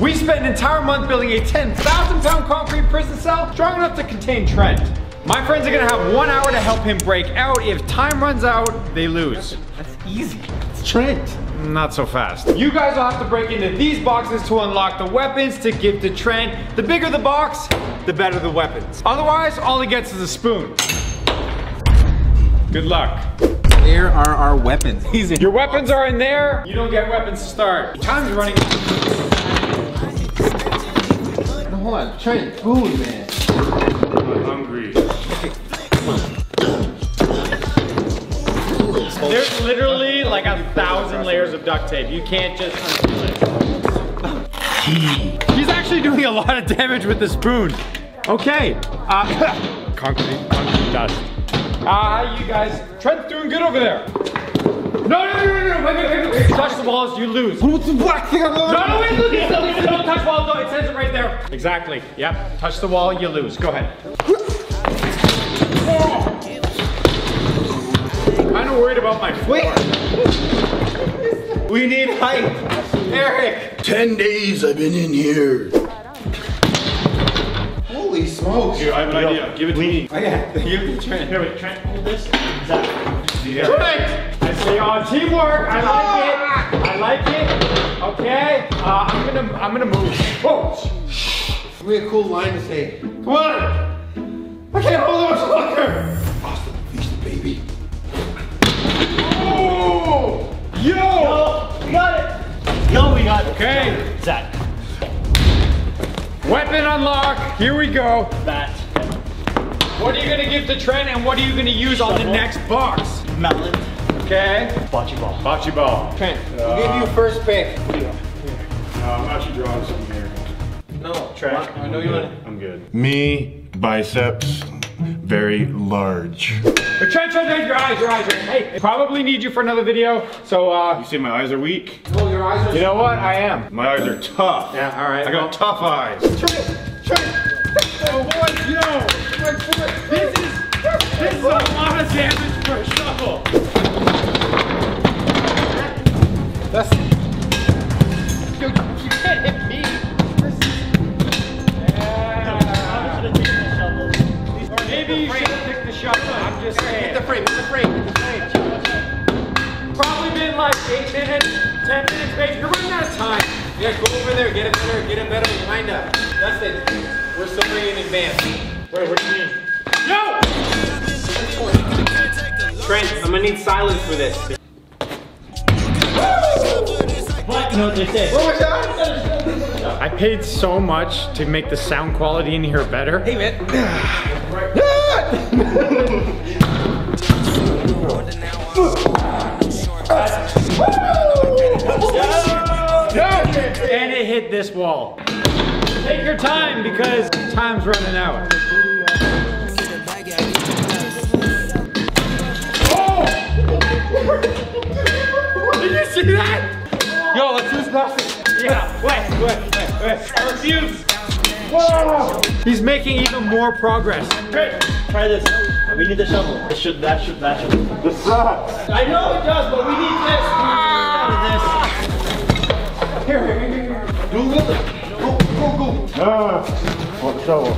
We spent an entire month building a 10,000 pound concrete prison cell strong enough to contain Trent. My friends are gonna have one hour to help him break out. If time runs out, they lose. That's easy. It's Trent. Not so fast. You guys will have to break into these boxes to unlock the weapons to give to Trent. The bigger the box, the better the weapons. Otherwise, all he gets is a spoon. Good luck. Where are our weapons? He's. Your weapons are in there. You don't get weapons to start. Time's running. No, hold on. Trent, food, man. I'm hungry. There's literally like a thousand layers of duct tape. You can't just unpeel it. He's actually doing a lot of damage with the spoon. Okay. Uh, concrete, concrete dust. Ah, uh, you guys. Trent's doing good over there. Wait, wait. Touch the balls, you lose. What's the black thing on the No, no, wait, look, Lisa, Lisa, don't touch balls, no, it says it right there. Exactly, yep. Touch the wall, you lose. Go ahead. Kind of worried about my foot. We need height. Eric. Ten days I've been in here. Holy smokes. Here, I have an idea. Give it to me. Oh, yeah. Give it to Trent. Here, wait, Trent, hold this. Exactly. Trent! I say on teamwork. I like it. I like it. Okay. Uh, I'm gonna, I'm gonna move. Whoa. Give me a cool line to say. Come on. I can't hold it much longer. Austin, feast the baby. Oh! Yo! We got it. Yo, we got it. Okay. Zach. Weapon unlock. Here we go. Bat. What are you gonna give to Trent and what are you gonna use on the next box? Melon. Okay. Bocce ball. Bocce ball. Trent, uh, we'll give you first pick. No, I'm actually drawing something here. No, Trent. I know you want to. I'm good. Me, biceps, very large. But Trent, Trent, Trent, your eyes, your eyes. Your eyes. Hey, probably need you for another video. So, uh, You see my eyes are weak? No, your eyes are. you know what? I am. My eyes are tough. Yeah, all right. I got tough eyes. Trent, Trent. Oh boy, yo! This is this is a lot of damage for a shovel. That's. You, you can't hit me. Shovel. I'm Hit the frame, hit the frame, hit the frame. Probably been like eight minutes, ten minutes, babe. You're running out of time. Yeah, go over there, get it better, get it better us. That's it. We're still in advance. Wait, what do you mean? Yo! Trent, I'm gonna need silence for this. But you know what they say. Oh my god! I paid so much to make the sound quality in here better. Hey man. hit this wall. Take your time because time's running out. Oh! Did you see that? Yo, let's use plastic. Yeah, wait, wait, wait, wait. I refuse. Whoa! He's making even more progress. Great. Try this. We need the shovel. It should. That should. That should. This sucks. I know it does, but we need this. Need out of this. Ah! Do it. Go, go, go. Ah, what shovel?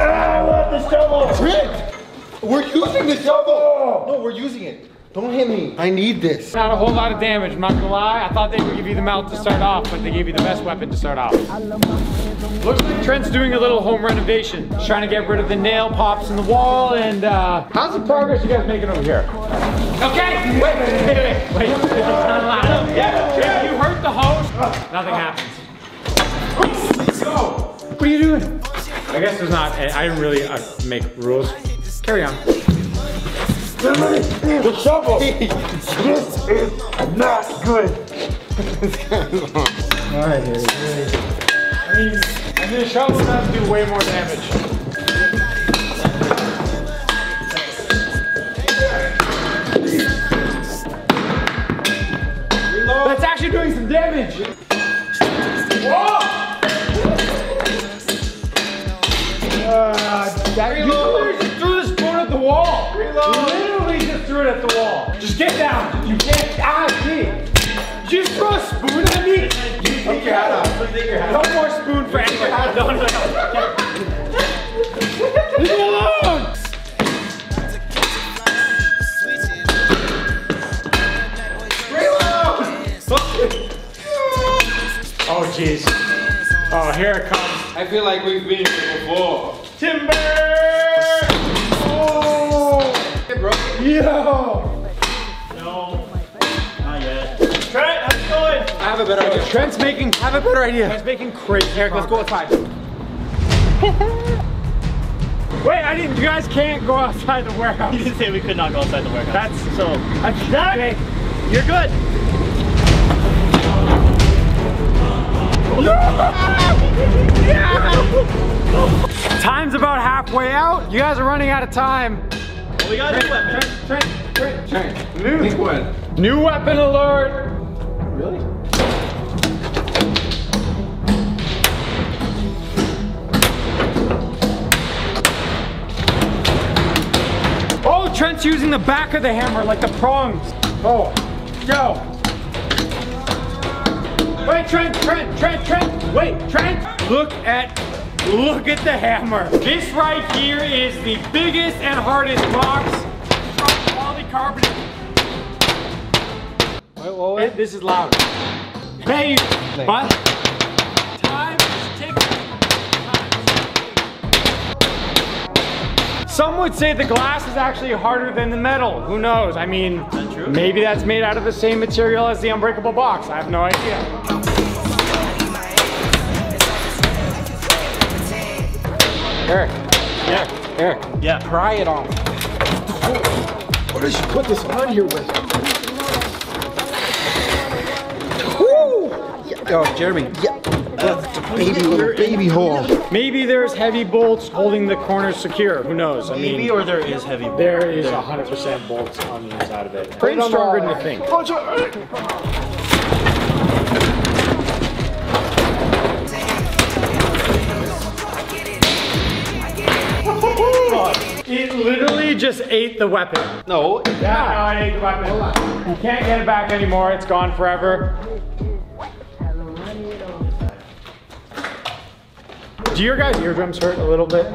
I want the shovel. Trent, we're using the shovel. No, we're using it. Don't hit me. I need this. Not a whole lot of damage, I'm not gonna lie. I thought they would give you the mount to start off, but they gave you the best weapon to start off. Looks like Trent's doing a little home renovation. He's trying to get rid of the nail pops in the wall and uh, how's the progress you guys making over here? Okay, wait, wait, wait, wait, wait. It's not allowed. Yeah, you hurt the host, nothing happens. Go! What are you doing? I guess there's not, I didn't really uh, make rules. Carry on. The shovel. this is not good. I mean, I mean, the shovel does do way more damage. That's actually doing some damage. That, you literally just threw the spoon at the wall. You literally just threw it at the wall. Just get down. You can't. Ah, see. Did you just throw a spoon at me? You Take your hat off. Please take your hat No more spoon for anyone. No, no, no. Leave me alone. Oh jeez. Oh, here it comes. I feel like we've been have a better idea. Trent's making, have a better idea. Trent's making crazy. Eric, let's go outside. Wait, I didn't, you guys can't go outside the warehouse. You didn't say we could not go outside the warehouse. That's, so. that's that. You're good. Time's about halfway out. You guys are running out of time. Well, we got a new weapon. Trent, Trent, Trent. New, Think what? new weapon alert. Really? Trent's using the back of the hammer like the prongs. Oh, go. Wait, Trent, Trent, Trent, Trent. Wait, Trent. Look at, look at the hammer. This right here is the biggest and hardest box from polycarbonate. Wait, wait, wait. This is loud. Hey, but time is ticking. Time is ticking. Some would say the glass is actually harder than the metal. Who knows? I mean, that true? maybe that's made out of the same material as the unbreakable box. I have no idea. Eric, Yeah. Eric, Yeah. pry it off. What did she put this on here with? Oh, Jeremy. Yeah. Baby little baby hole. Maybe there's heavy bolts holding the corners secure. Who knows? I mean, Maybe or there is heavy. there is 100% bolts on the inside of it. Brain's stronger than you think. It literally just ate the weapon. No. Yeah, no, it ate the weapon. You can't get it back anymore. It's gone forever. Do your guys' eardrums hurt a little bit?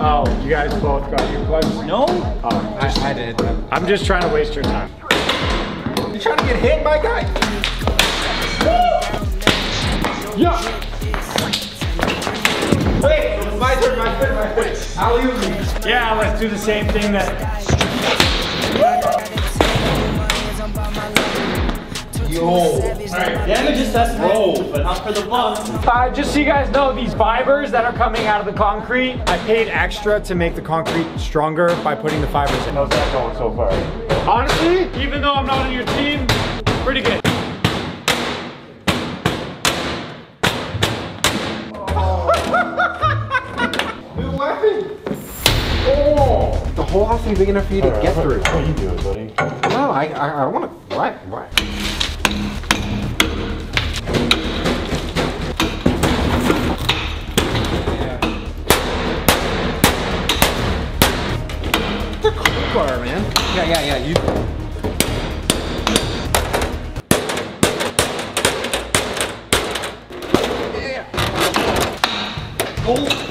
Oh, you guys both got earplugs? No? Oh, I, I did. I'm just trying to waste your time. You trying to get hit by a guy? Yeah. Wait, my turn, my turn, my turn. I'll use me. Yeah, let's do the same thing that. Yo. Damage assessment. Roll, but not for the buck. Uh, just so you guys know, these fibers that are coming out of the concrete, I paid extra to make the concrete stronger by putting the fibers in. How's that going so far? Honestly, even though I'm not on your team, pretty good. New weapon. Oh. The hole has to be big enough for you to get through. you do it, buddy. No, I, I, I don't want to. What? What? It's a cool car, man. Yeah, yeah, yeah. You. Go, oh.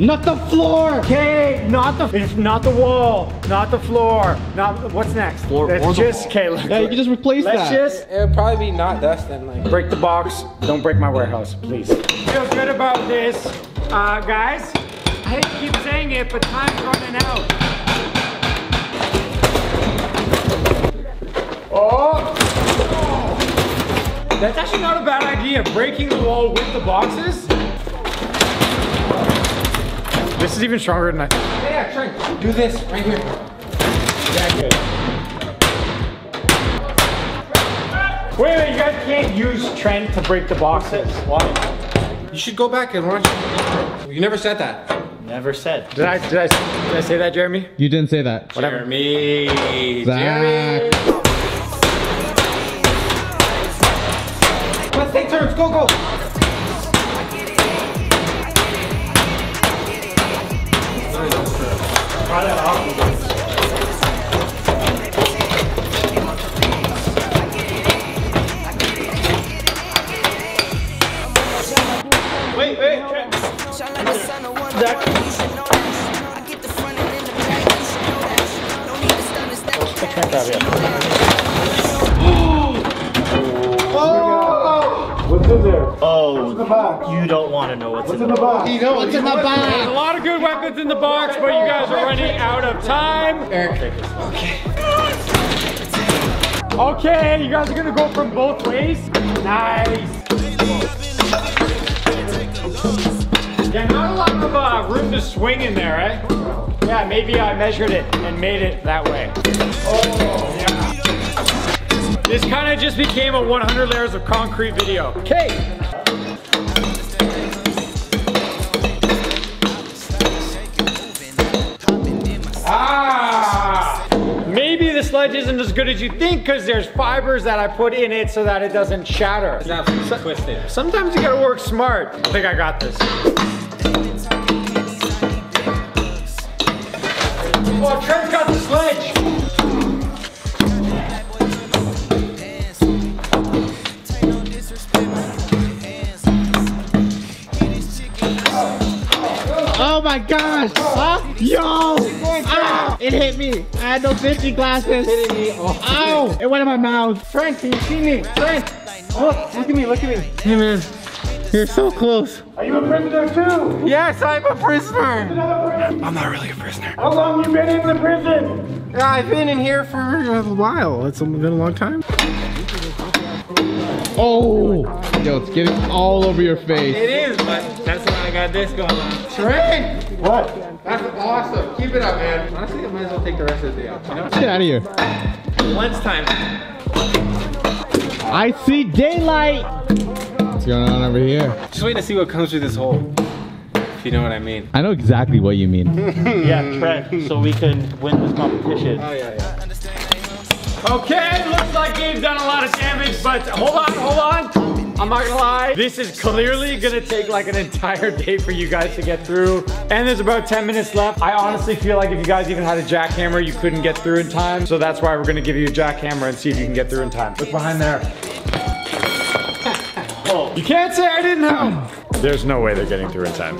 Not the floor. Okay, not the it's not the wall, not the floor, not what's next? Floor Let's or the just wall. okay. Let's, Yeah, you can just replace let's that. just It'll probably be not dust then, like. break the box. Don't break my warehouse, please. Feel good about this, uh, guys. I hate to keep saying it, but time's running out. Oh. That's actually not a bad idea. Breaking the wall with the boxes. This is even stronger than I. Yeah, Trent, do this right here. Yeah, good. Wait, wait, you guys can't use Trent to break the boxes. Why? You should go back and watch. You never said that. Never said. Did I, did I, did I say that, Jeremy? You didn't say that. Whatever. Me. Jeremy. Zach. Let's take turns. Go, go. You don't want to know what's, in, in the box? You know what's in the box? There's a lot of good weapons in the box, but you guys are running out of time. Eric. Okay, Okay, you guys are gonna go from both ways. Nice. Yeah, not a lot of uh, room to swing in there, eh? Yeah, maybe I measured it and made it that way. Oh, yeah. This kind of just became a 100 layers of concrete video. Okay. Maybe the sledge isn't as good as you think because there's fibers that I put in it so that it doesn't shatter. So- twisted. Sometimes you gotta work smart. I think I got this. Oh, Trent's got my gosh! Huh? Yo! Ah, it hit me. I had no safety glasses. Hitting me. Oh. Ow! It went in my mouth. Frank, can you see me? Frank! Oh, look at me, look at me. Hey man, you're so close. Are you a prisoner too? Yes, I'm a prisoner. I'm not really a prisoner. How long you been in the prison? I've been in here for a while. It's been a long time. Oh! Yo, it's getting all over your face. It is, but that's why I got this going on. Trent! What? That's awesome. Keep it up, man. Honestly, I might as well take the rest of the day off. You know? Get out of here. Lunchtime. I see daylight. What's going on over here? Just wait to see what comes through this hole. If you know what I mean. I know exactly what you mean. Yeah, Trent, so we can win this competition. Oh yeah, yeah. Okay, looks like Gabe's done a lot of damage, but hold on, hold on. I'm not gonna lie, this is clearly gonna take like an entire day for you guys to get through. And there's about 10 minutes left. I honestly feel like if you guys even had a jackhammer, you couldn't get through in time. So that's why we're gonna give you a jackhammer and see if you can get through in time. Look behind there. Oh, you can't say I didn't know. There's no way they're getting through in time.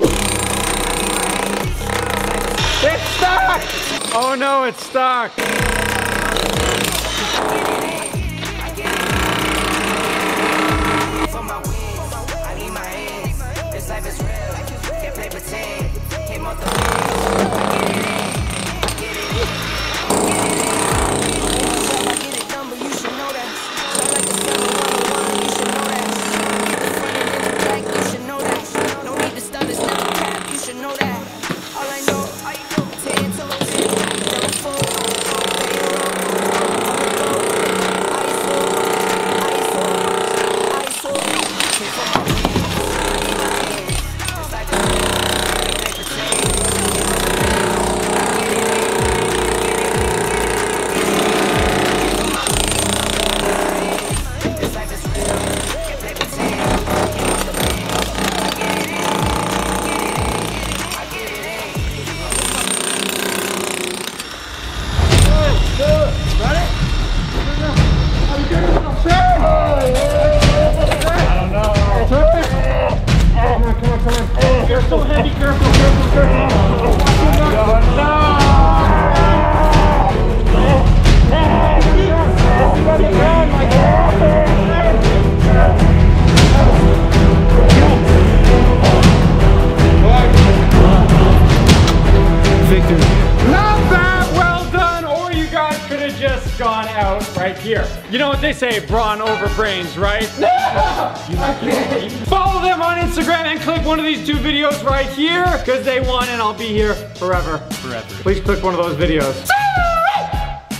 It's stuck! Oh no, it's stuck. For my they say, brawn over brains, right? Follow them on Instagram and click one of these two videos right here, because they won and I'll be here forever. Forever. Please click one of those videos.